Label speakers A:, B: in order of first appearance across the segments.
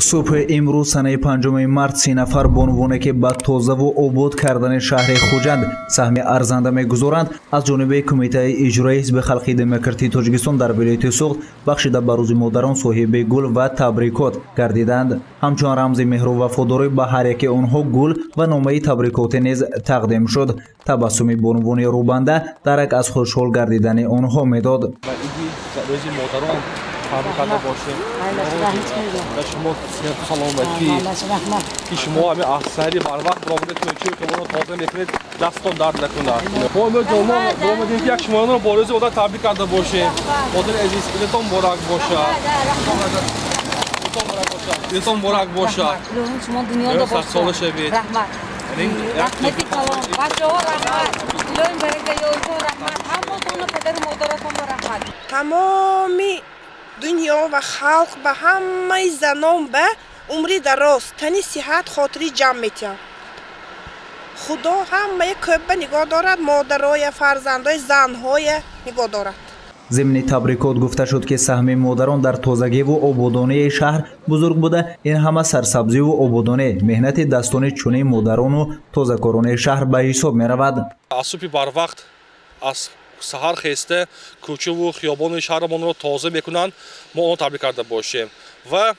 A: субҳи имрӯз санаи 5 март си нафар бонувоне ки ба тозаву обод кардани шаҳри хуҷанд саҳми арзанда мегузоранд аз ҷониби кумитаи иҷрои ҳизби халқи демократии тоҷикистон дар вилояти суғд бахшида ба рӯзи модарон соҳиби гул ва табрикот гардиданд ҳамчун рамзи меҳру вафодорӣ ба ҳар fabrikada boşu. Baş mo sinirli salon var ki. Ki mo ami ahsari var var problem çünkü bunu tozdan
B: metri daston dar nakuna. Bu mu dolma dolma diye yak şmanın boruzu o da fabrikada boşu. O da eziz ileton borak boşa. İleton borak boşa. Şman dünyada boşa. Rahmat. Rahmeti kalon. Başo rahmat. Lo'n baraga yo'lga rahmat. Hamma qo'ni qadarim o'dara
C: rahmat. Tamomiy ва халқ ба ҳамаи занон ба умри дароз тани сиҳат хотири ҷамъ метиҳам худо ҳамаи кӯба нигоҳ дорад модароя фарзандои занҳоя нигоҳ дорад.
A: Зимни табрикот гуфта шуд ки саҳми модарон дар тозагиву ободонии шаҳр бузург буда. Ин ҳама сарсабзиву ободонӣ меҳнати дастони чунин модарону тозакорони шаҳр ба ҳисоб меравад.
B: Аз субҳи барвақт аз саҳар хеста кӯчаву хиёбони шаҳрамонро тоза мекунанд мо онро табрик карда бошем. Ва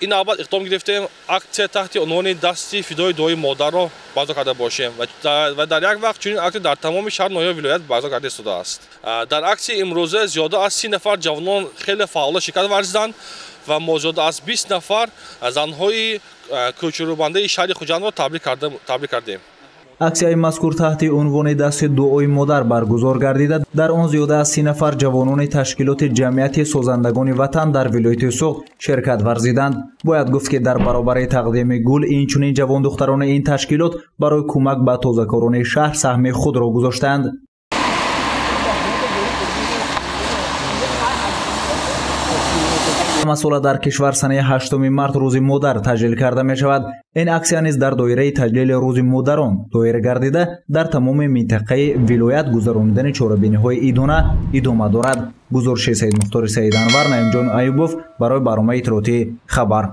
B: ин навбат иқдом гирифтем аксия таҳти унвони дасти фидои дуои модарро баргузор карда бошем. Ва дар як вақт чунин аксия дар тамоми шаҳр ноҳияи вилоят баргузор карда истодааст. Дар аксияи имрӯза зиёда аз си нафар ҷавонон хеле фаъола ширкат варзиданд ва мо зиёда аз бист нафар занҳои кӯчарӯбандаи шаҳри хуҷандро табрик кардем
A: аксияи мазкур таҳти унвони дасти дуои модар баргузор гардида дар он зиёда аз си нафар ҷавонони ташкилоти ҷамъияти созандагони ватан дар вилояти суғд ширкат варзиданд. Бояд гуфт ки дар баробари тақдими гул инчунин ҷавондухтарони ин ташкилот барои кӯмак ба тозакорони шаҳр саҳми худро гузоштанд масъула дар кишвар санаи 8 март рӯзи модар таҷлил карда мешавад. Ин аксия низ дар доираи таҷлили рӯзи модарон. Доира гардида дар тамоми минтақаи вилоят гузаронидани чорабиниҳои идона идома дорад. Гузориши саид мухтори саиданвар наимҷон аюбов барои барномаи иттилоотии хабар